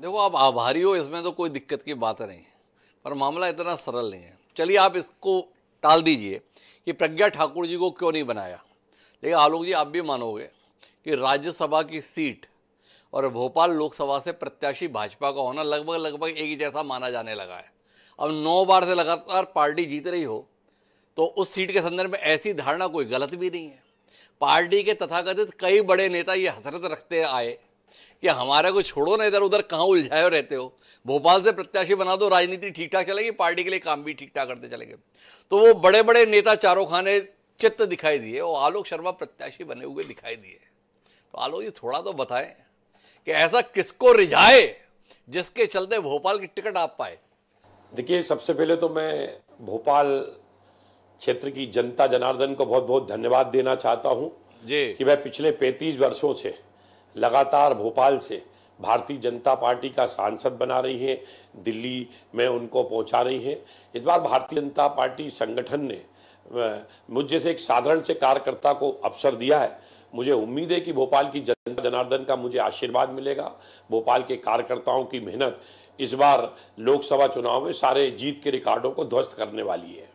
देखो, आप आभारी हो, इसमें तो कोई दिक्कत की बात नहीं है। पर मामला इतना सरल नहीं है। चलिए, आप इसको टाल दीजिए कि प्रज्ञा ठाकुर जी को क्यों नहीं बनाया? लेकिन आलोक जी, आप भी मानोगे कि राज्यसभा की सीट और भोपाल लोकसभा से प्रत्याशी भाजपा का होना लगभग लगभग एक ही जैसा माना जाने लगा है। अब नौ बार से लगातार पार्टी जीत रही हो तो उस सीट के संदर्भ में ऐसी धारणा कोई गलत भी नहीं है। पार्टी के तथाकथित कई बड़े नेता ये हसरत रखते आए। कि हमारे को छोड़ो ना इधर उधर कहाँ उलझाए रहते हो? भोपाल से प्रत्याशी बना दो राजनीति ठीक ठाक चलेगी पार्टी के लिए काम भी ठीक ठाक करते चलेंगे। तो वो बड़े बड़े नेता चारों खाने चित्त दिखाई दिए और आलोक शर्मा प्रत्याशी बने हुए दिखाई दिए। तो आलोक जी थोड़ा तो बताएँ कि ऐसा किसको रिझाए जिसके चलते भोपाल की टिकट आप पाए? देखिए सबसे पहले तो मैं भोपाल क्षेत्र की जनता जनार्दन को बहुत बहुत धन्यवाद देना चाहता हूँ जी। कि वह पिछले 35 वर्षों से लगातार भोपाल से भारतीय जनता पार्टी का सांसद बना रही हैं, दिल्ली में उनको पहुँचा रही हैं। इस बार भारतीय जनता पार्टी संगठन ने मुझ जैसे एक साधारण से कार्यकर्ता को अवसर दिया है। मुझे उम्मीद है कि भोपाल की जनता जनार्दन का मुझे आशीर्वाद मिलेगा। भोपाल के कार्यकर्ताओं की मेहनत इस बार लोकसभा चुनाव में सारे जीत के रिकॉर्डों को ध्वस्त करने वाली है।